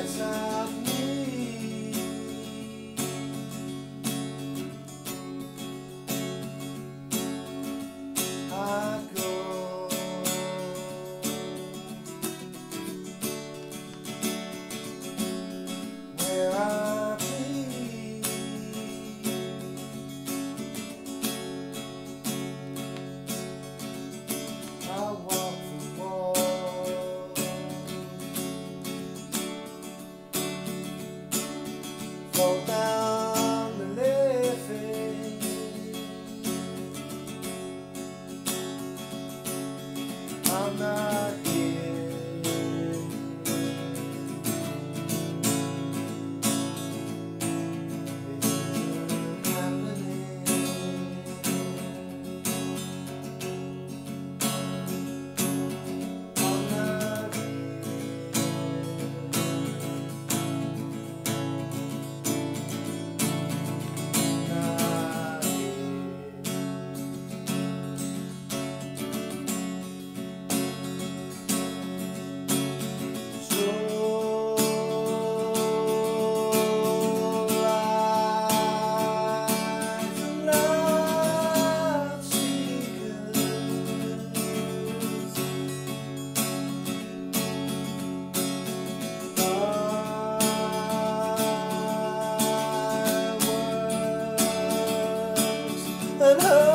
that's how and her.